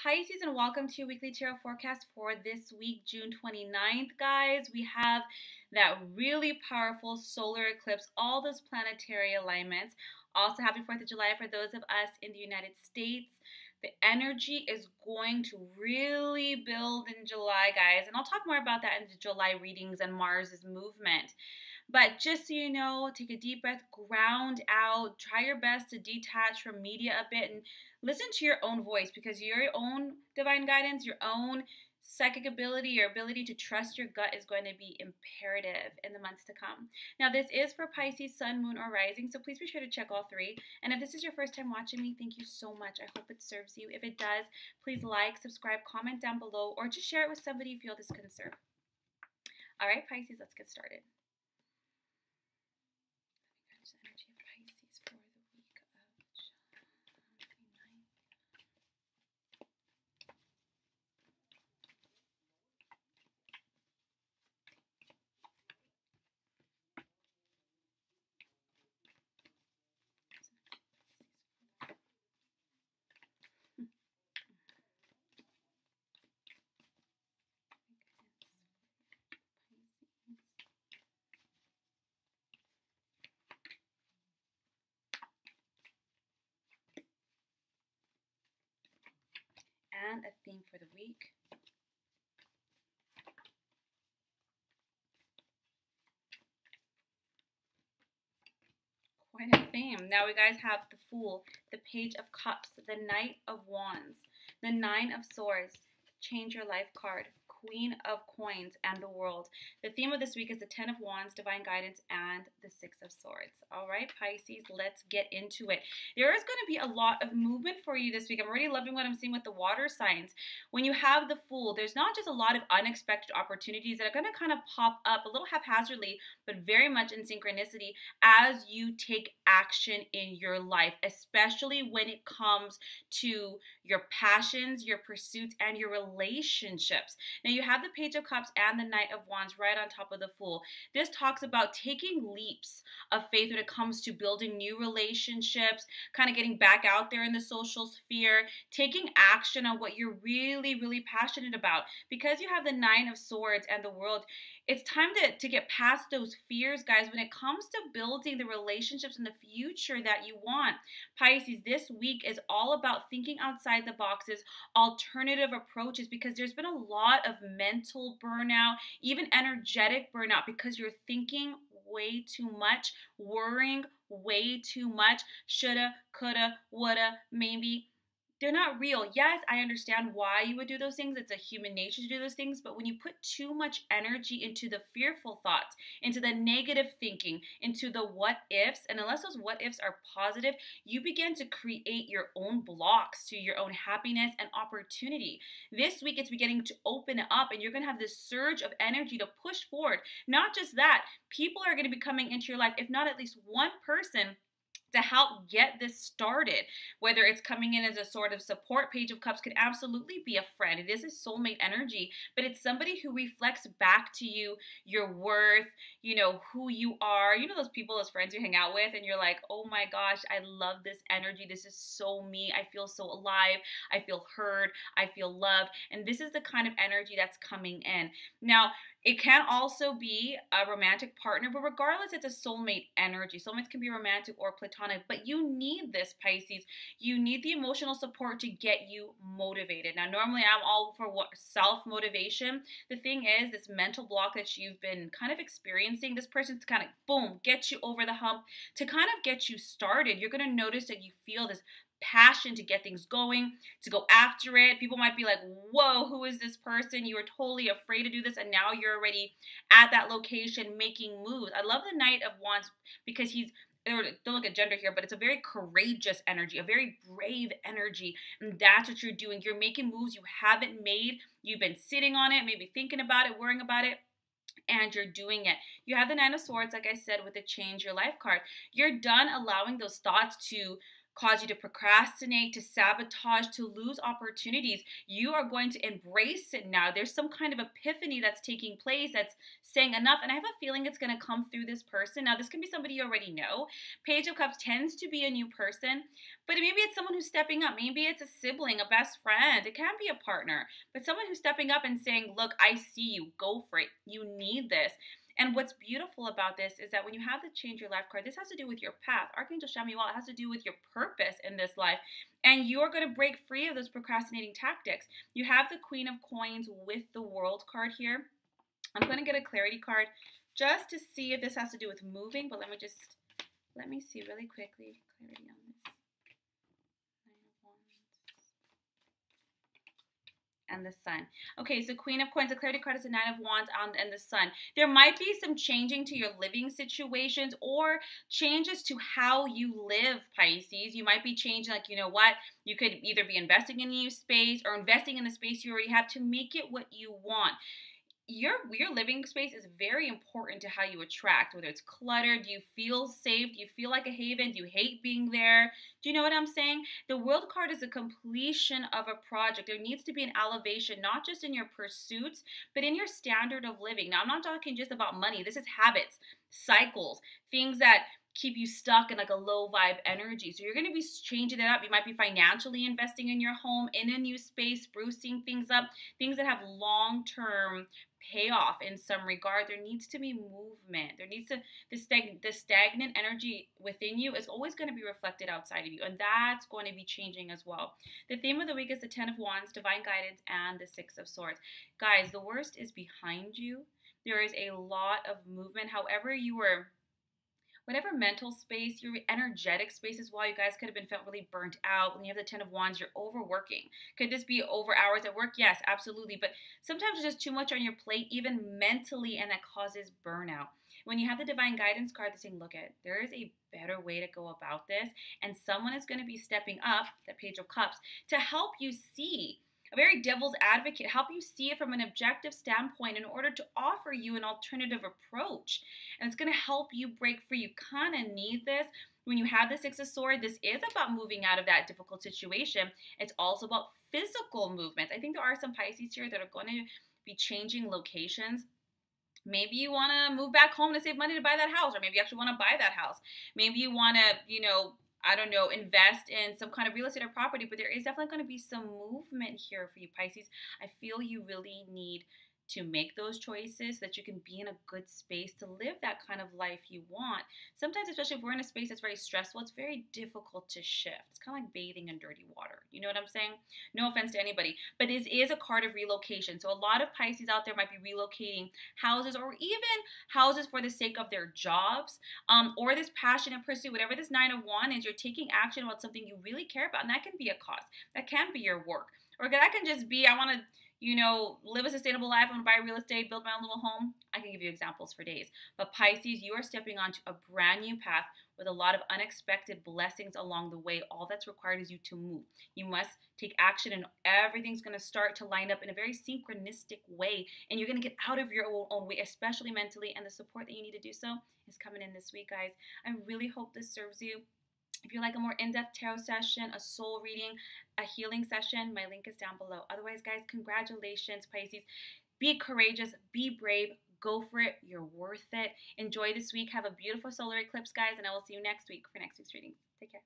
Pisces, and welcome to your weekly tarot forecast for this week, June 29th, guys. We have that really powerful solar eclipse, all those planetary alignments. Also, happy 4th of July for those of us in the United States. The energy is going to really build in July, guys, and I'll talk more about that in the July readings and Mars's movement. But just so you know, take a deep breath, ground out, try your best to detach from media a bit and listen to your own voice because your own divine guidance, your own psychic ability, your ability to trust your gut is going to be imperative in the months to come. Now, this is for Pisces, Sun, Moon, or Rising, so please be sure to check all three. And if this is your first time watching me, thank you so much. I hope it serves you. If it does, please like, subscribe, comment down below, or just share it with somebody you feel this can serve. All right, Pisces, let's get started. A for the week. Quite a theme. Now we guys have the Fool, the Page of Cups, the Knight of Wands, the Nine of Swords, Change Your Life card, Queen of Coins, and the World. The theme of this week is the Ten of Wands, Divine Guidance, and the Six of Swords. All right, Pisces, let's get into it. There is going to be a lot of movement for you this week. I'm already loving what I'm seeing with the water signs. When you have the Fool, there's not just a lot of unexpected opportunities that are going to kind of pop up a little haphazardly, but very much in synchronicity as you take action in your life, especially when it comes to your passions, your pursuits, and your relationships. Now, you have the Page of Cups and the Knight of Wands right on top of the Fool. This talks about taking leaps of faith when it comes to building new relationships, kind of getting back out there in the social sphere, taking action on what you're really, really passionate about. Because you have the Nine of Swords and the World, it's time to, to get past those fears, guys, when it comes to building the relationships in the future that you want. Pisces, this week is all about thinking outside the boxes, alternative approaches, because there's been a lot of mental burnout, even energetic burnout, because you're thinking way too much, worrying way too much, shoulda, coulda, woulda, maybe they're not real. Yes, I understand why you would do those things. It's a human nature to do those things. But when you put too much energy into the fearful thoughts, into the negative thinking, into the what ifs, and unless those what ifs are positive, you begin to create your own blocks to your own happiness and opportunity. This week, it's beginning to open up, and you're going to have this surge of energy to push forward. Not just that, people are going to be coming into your life, if not at least one person to help get this started. Whether it's coming in as a sort of support page of cups could absolutely be a friend. It is a soulmate energy, but it's somebody who reflects back to you your worth, you know, who you are. You know those people, those friends you hang out with and you're like, "Oh my gosh, I love this energy. This is so me. I feel so alive. I feel heard. I feel loved." And this is the kind of energy that's coming in. Now, it can also be a romantic partner, but regardless, it's a soulmate energy. Soulmates can be romantic or platonic, but you need this, Pisces. You need the emotional support to get you motivated. Now, normally I'm all for what self motivation. The thing is, this mental block that you've been kind of experiencing, this person's kind of boom, get you over the hump, to kind of get you started. You're going to notice that you feel this passion to get things going, to go after it. People might be like, whoa, who is this person? You were totally afraid to do this, and now you're already at that location making moves. I love the Knight of Wands because he's don't look at gender here, but it's a very courageous energy, a very brave energy. And that's what you're doing. You're making moves you haven't made. You've been sitting on it, maybe thinking about it, worrying about it and you're doing it. You have the Nine of Swords, like I said, with the Change Your Life card. You're done allowing those thoughts to cause you to procrastinate, to sabotage, to lose opportunities. You are going to embrace it now. There's some kind of epiphany that's taking place that's saying enough. And I have a feeling it's going to come through this person. Now, this can be somebody you already know. Page of Cups tends to be a new person, but maybe it's someone who's stepping up. Maybe it's a sibling, a best friend. It can be a partner, but someone who's stepping up and saying, Look, I see you. Go for it. You need this. And what's beautiful about this is that when you have the change your life card, this has to do with your path. Archangel Chamuel, it has to do with your purpose in this life. And you're going to break free of those procrastinating tactics. You have the Queen of Coins with the World card here. I'm going to get a clarity card just to see if this has to do with moving, but let me just, let me see really quickly. Clarity on this. And the sun. Okay, so Queen of Coins, the clarity card is the Nine of Wands um, and the sun. There might be some changing to your living situations or changes to how you live, Pisces. You might be changing, like, you know what? You could either be investing in a new space or investing in the space you already have to make it what you want your your living space is very important to how you attract whether it's cluttered do you feel safe do you feel like a haven do you hate being there? Do you know what i'm saying? The world card is a completion of a project. There needs to be an elevation not just in your pursuits but in your standard of living. Now i'm not talking just about money. This is habits cycles things that keep you stuck in like a low vibe energy. So you're going to be changing it up. You might be financially investing in your home, in a new space, sprucing things up, things that have long term payoff in some regard. There needs to be movement. There needs to the stag the stagnant energy within you is always going to be reflected outside of you, and that's going to be changing as well. The theme of the week is the Ten of Wands, Divine Guidance, and the Six of Swords. Guys, the worst is behind you. There is a lot of movement. However, you were whatever mental space, your energetic space as well. You guys could have been felt really burnt out. When you have the Ten of Wands, you're overworking. Could this be over hours at work? Yes, absolutely. But sometimes it's just too much on your plate, even mentally, and that causes burnout. When you have the divine guidance card that's saying, look at, there is a better way to go about this, and someone is going to be stepping up, the Page of Cups, to help you see a very devil's advocate, help you see it from an objective standpoint in order to offer you an alternative approach. And it's going to help you break free. You kind of need this. When you have the Six of Swords, this is about moving out of that difficult situation. It's also about physical movements. I think there are some Pisces here that are going to be changing locations. Maybe you want to move back home to save money to buy that house, or maybe you actually want to buy that house. Maybe you want to, you know, I don't know, invest in some kind of real estate or property, but there is definitely going to be some movement here for you, Pisces. I feel you really need to make those choices that you can be in a good space to live that kind of life you want. Sometimes, especially if we're in a space that's very stressful, it's very difficult to shift. It's kind of like bathing in dirty water. You know what I'm saying? No offense to anybody, but this is a card of relocation. So a lot of Pisces out there might be relocating houses or even houses for the sake of their jobs um, or this passionate pursuit, whatever this Knight of Wands is, you're taking action about something you really care about. And that can be a cause. That can be your work. Or that can just be, I want to you know, live a sustainable life, I'm gonna buy real estate, build my own little home. I can give you examples for days. But Pisces, you are stepping onto a brand new path with a lot of unexpected blessings along the way. All that's required is you to move. You must take action, and everything's gonna start to line up in a very synchronistic way. And you're gonna get out of your own way, especially mentally. And the support that you need to do so is coming in this week, guys. I really hope this serves you. If you like a more in-depth tarot session, a soul reading, a healing session, my link is down below. Otherwise, guys, congratulations, Pisces. Be courageous, be brave, go for it. You're worth it. Enjoy this week. Have a beautiful solar eclipse, guys, and I will see you next week for next week's reading. Take care.